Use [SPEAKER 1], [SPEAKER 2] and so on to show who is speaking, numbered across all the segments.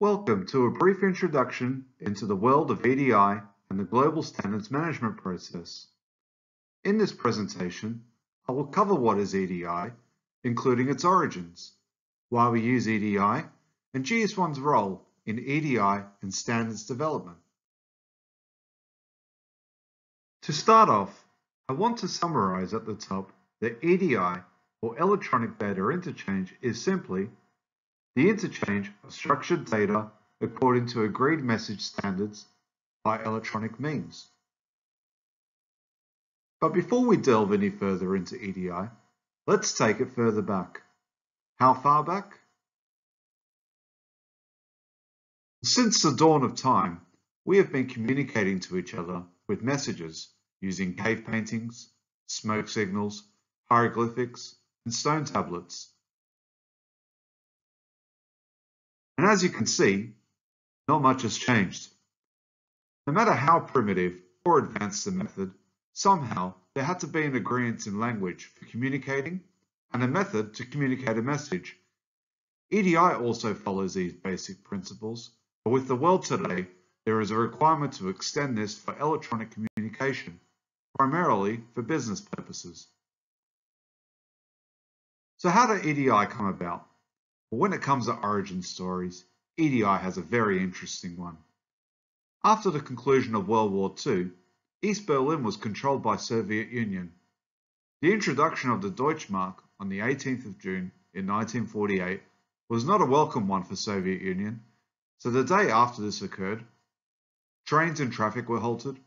[SPEAKER 1] Welcome to a brief introduction into the world of EDI and the global standards management process. In this presentation, I will cover what is EDI, including its origins, why we use EDI, and GS1's role in EDI and standards development. To start off, I want to summarize at the top that EDI, or Electronic Data Interchange, is simply the interchange of structured data according to agreed message standards by electronic means. But before we delve any further into EDI, let's take it further back. How far back? Since the dawn of time, we have been communicating to each other with messages using cave paintings, smoke signals, hieroglyphics, and stone tablets. And as you can see, not much has changed. No matter how primitive or advanced the method, somehow there had to be an agreement in language for communicating and a method to communicate a message. EDI also follows these basic principles, but with the world today, there is a requirement to extend this for electronic communication, primarily for business purposes. So how did EDI come about? But when it comes to origin stories, EDI has a very interesting one. After the conclusion of World War II, East Berlin was controlled by Soviet Union. The introduction of the Deutschmark on the 18th of June in 1948 was not a welcome one for Soviet Union, so the day after this occurred, trains and traffic were halted,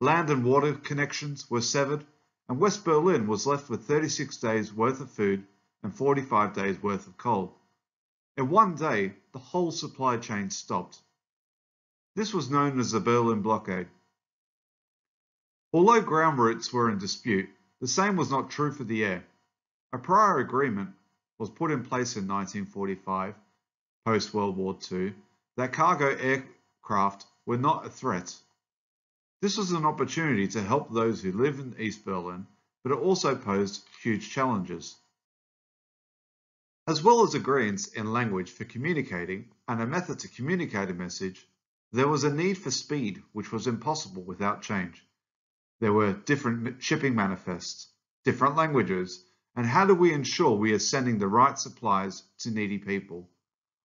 [SPEAKER 1] land and water connections were severed, and West Berlin was left with 36 days worth of food and 45 days worth of coal. In one day, the whole supply chain stopped. This was known as the Berlin blockade. Although ground routes were in dispute, the same was not true for the air. A prior agreement was put in place in 1945, post-World War II, that cargo aircraft were not a threat. This was an opportunity to help those who live in East Berlin, but it also posed huge challenges. As well as agreements in language for communicating and a method to communicate a message, there was a need for speed which was impossible without change. There were different shipping manifests, different languages, and how do we ensure we are sending the right supplies to needy people?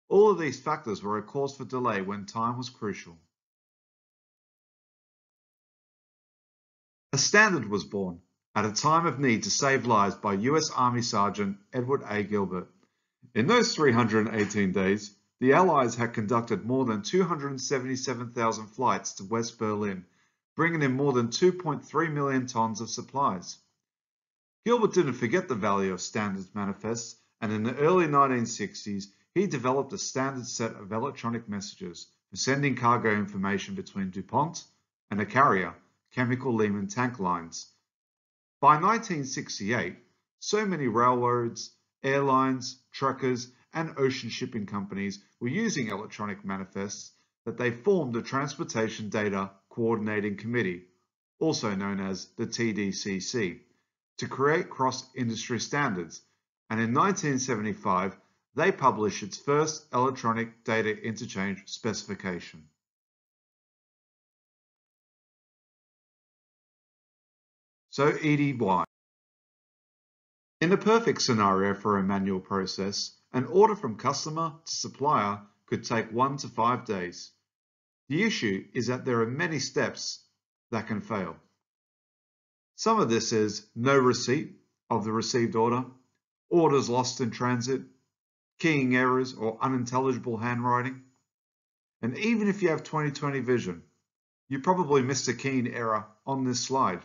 [SPEAKER 1] All of these factors were a cause for delay when time was crucial. A standard was born at a time of need to save lives by US Army Sergeant Edward A. Guilbert. In those 318 days, the Allies had conducted more than 277,000 flights to West Berlin, bringing in more than 2.3 million tons of supplies. Guilbert didn't forget the value of standards manifests, and in the early 1960s, he developed a standard set of electronic messages for sending cargo information between DuPont and a carrier, Chemical Leaman Tank Lines. By 1968, so many railroads, airlines, truckers, and ocean shipping companies were using electronic manifests that they formed the Transportation Data Coordinating Committee, also known as the TDCC, to create cross-industry standards, and in 1975 they published its first electronic data interchange specification. So EDI in a perfect scenario for a manual process, an order from customer to supplier could take one to five days. The issue is that there are many steps that can fail. Some of this is no receipt of the received order, orders lost in transit, keying errors or unintelligible handwriting. And even if you have 2020 vision, you probably missed a keying error on this slide.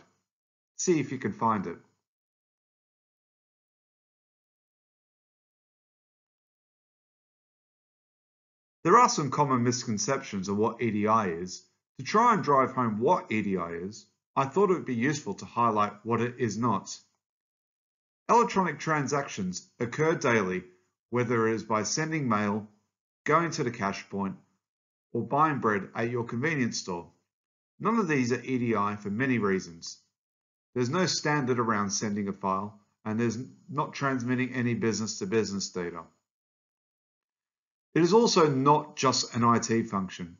[SPEAKER 1] See if you can find it. There are some common misconceptions of what EDI is. To try and drive home what EDI is, I thought it would be useful to highlight what it is not. Electronic transactions occur daily, whether it is by sending mail, going to the cash point, or buying bread at your convenience store. None of these are EDI for many reasons. There's no standard around sending a file, and there's not transmitting any business to business data. It is also not just an IT function.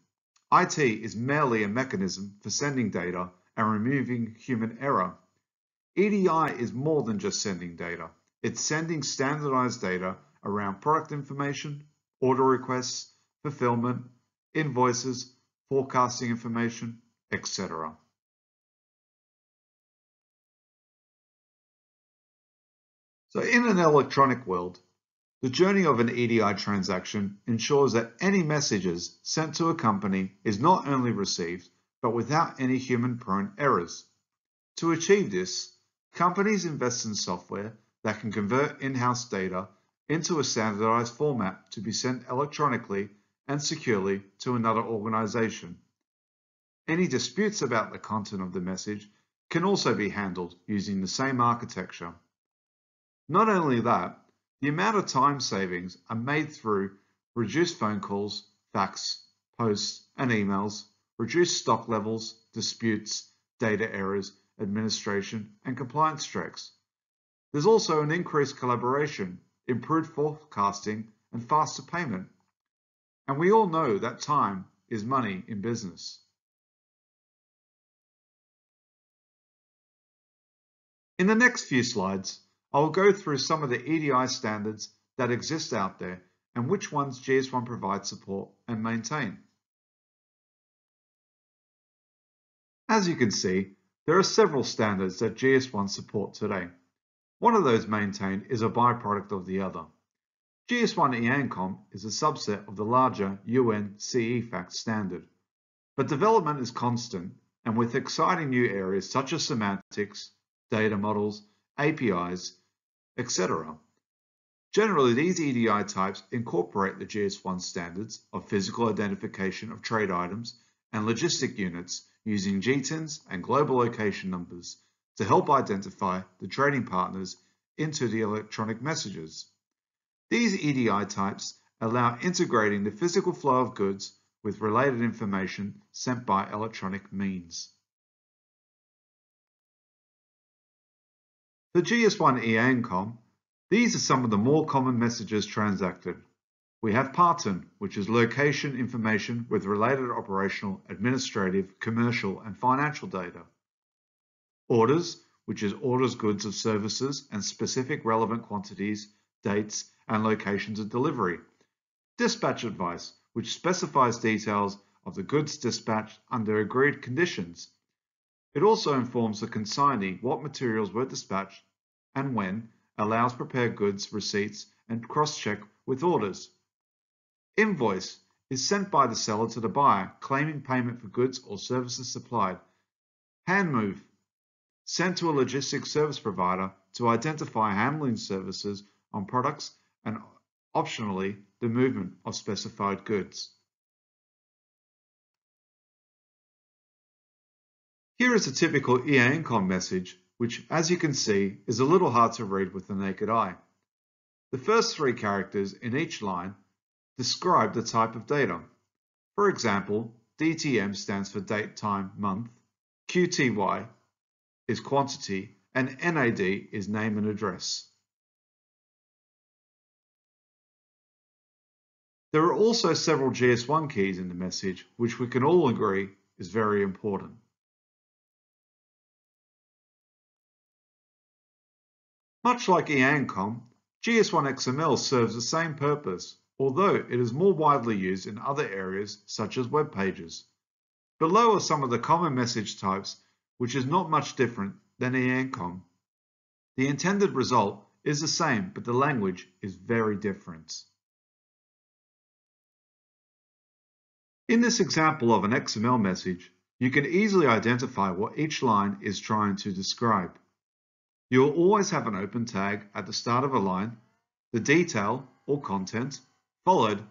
[SPEAKER 1] IT is merely a mechanism for sending data and removing human error. EDI is more than just sending data. It's sending standardized data around product information, order requests, fulfillment, invoices, forecasting information, etc. So in an electronic world, the journey of an EDI transaction ensures that any messages sent to a company is not only received, but without any human-prone errors. To achieve this, companies invest in software that can convert in-house data into a standardized format to be sent electronically and securely to another organization. Any disputes about the content of the message can also be handled using the same architecture. Not only that, the amount of time savings are made through reduced phone calls, fax, posts, and emails, reduced stock levels, disputes, data errors, administration, and compliance checks. There's also an increased collaboration, improved forecasting, and faster payment. And we all know that time is money in business. In the next few slides, I will go through some of the EDI standards that exist out there and which ones GS1 provides support and maintain. As you can see, there are several standards that GS1 support today. One of those maintained is a byproduct of the other. GS1 EANCOM is a subset of the larger UN CE-FACT standard, but development is constant and with exciting new areas such as semantics, data models, APIs, etc. Generally, these EDI types incorporate the GS1 standards of physical identification of trade items and logistic units using GTINs and global location numbers to help identify the trading partners into the electronic messages. These EDI types allow integrating the physical flow of goods with related information sent by electronic means. For GS1 EANCOM, these are some of the more common messages transacted. We have PARTIN, which is location information with related operational, administrative, commercial, and financial data. Orders, which is orders, goods, of services, and specific relevant quantities, dates, and locations of delivery. Dispatch advice, which specifies details of the goods dispatched under agreed conditions. It also informs the consignee what materials were dispatched and when, allows prepared goods receipts and cross-check with orders. Invoice is sent by the seller to the buyer claiming payment for goods or services supplied. HANMOV sent to a logistics service provider to identify handling services on products and optionally the movement of specified goods. Here is a typical EANCOM message which, as you can see, is a little hard to read with the naked eye. The first three characters in each line describe the type of data. For example, DTM stands for date, time, month, QTY is quantity, and NAD is name and address. There are also several GS1 keys in the message, which we can all agree is very important. Much like EANCOM, GS1 XML serves the same purpose, although it is more widely used in other areas such as web pages. Below are some of the common message types, which is not much different than EANCOM. The intended result is the same, but the language is very different. In this example of an XML message, you can easily identify what each line is trying to describe. You will always have an open tag at the start of a line, the detail or content, followed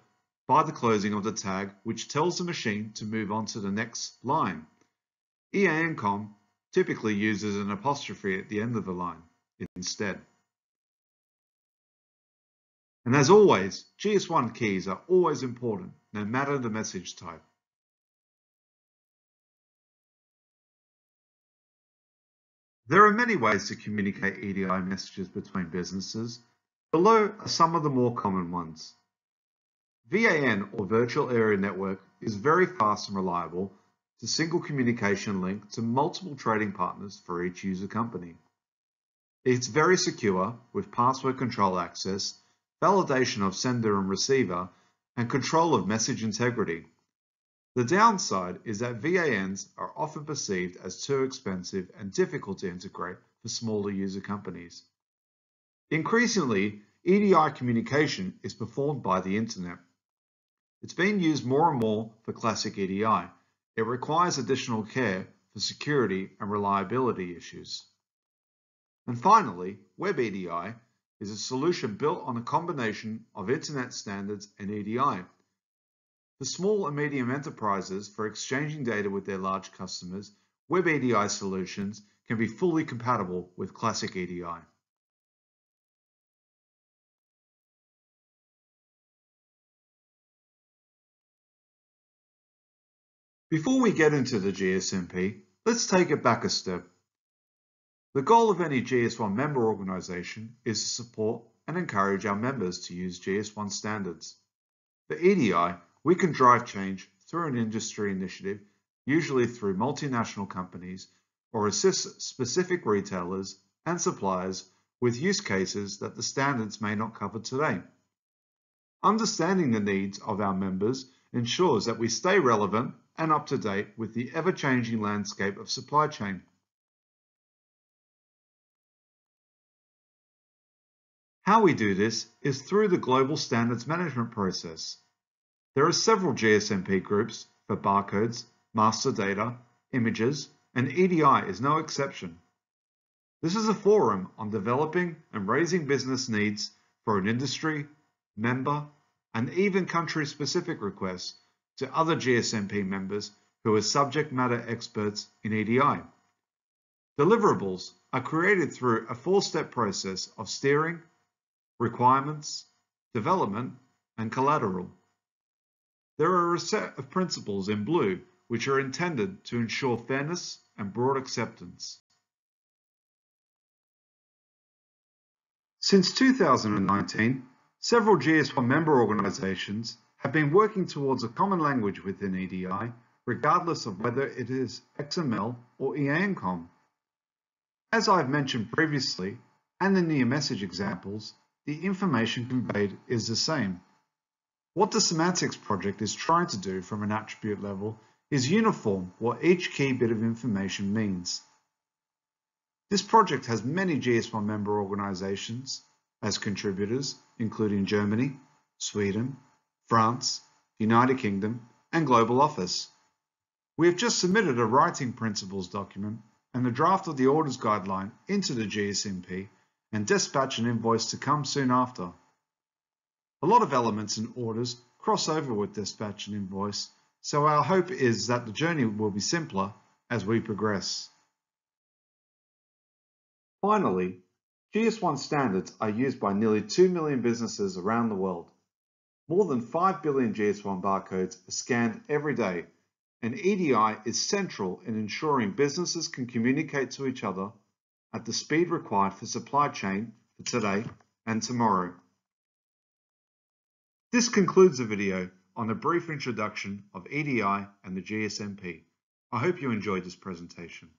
[SPEAKER 1] by the closing of the tag which tells the machine to move on to the next line. EANCOM typically uses an apostrophe at the end of the line instead. And as always, GS1 keys are always important, no matter the message type. There are many ways to communicate EDI messages between businesses. Below are some of the more common ones. VAN or Virtual Area Network is very fast and reliable to single communication link to multiple trading partners for each user company. It's very secure with password control access, validation of sender and receiver, and control of message integrity. The downside is that VANs are often perceived as too expensive and difficult to integrate for smaller user companies. Increasingly, EDI communication is performed by the internet. It's being used more and more for classic EDI. It requires additional care for security and reliability issues. And finally, WebEDI is a solution built on a combination of Internet standards and EDI. For small and medium enterprises for exchanging data with their large customers, WebEDI solutions can be fully compatible with classic EDI. Before we get into the GSMP, let's take it back a step. The goal of any GS1 member organisation is to support and encourage our members to use GS1 standards. For EDI, we can drive change through an industry initiative, usually through multinational companies, or assist specific retailers and suppliers with use cases that the standards may not cover today. Understanding the needs of our members ensures that we stay relevant and up to date with the ever-changing landscape of supply chain. How we do this is through the Global Standards Management process. There are several GSMP groups for barcodes, master data, images, and EDI is no exception. This is a forum on developing and raising business needs for an industry, member, and even country-specific requests to other GSMP members who are subject matter experts in EDI. Deliverables are created through a four-step process of steering, requirements, development, and collateral. There are a set of principles in blue which are intended to ensure fairness and broad acceptance. Since 2019, several GS1 member organisations have been working towards a common language within EDI, regardless of whether it is XML or EANCOM. As I've mentioned previously, and in the near message examples, the information conveyed is the same. What the semantics project is trying to do from an attribute level is uniform what each key bit of information means. This project has many GS1 member organizations as contributors, including Germany, Sweden, France, United Kingdom, and Global Office. We have just submitted a writing principles document and the draft of the orders guideline into the GSMP and dispatch an invoice to come soon after. A lot of elements and orders cross over with dispatch and invoice, so our hope is that the journey will be simpler as we progress. Finally, GS1 standards are used by nearly 2 million businesses around the world. More than 5 billion GS1 barcodes are scanned every day, and EDI is central in ensuring businesses can communicate to each other at the speed required for supply chain for today and tomorrow. This concludes the video on a brief introduction of EDI and the GSMP. I hope you enjoyed this presentation.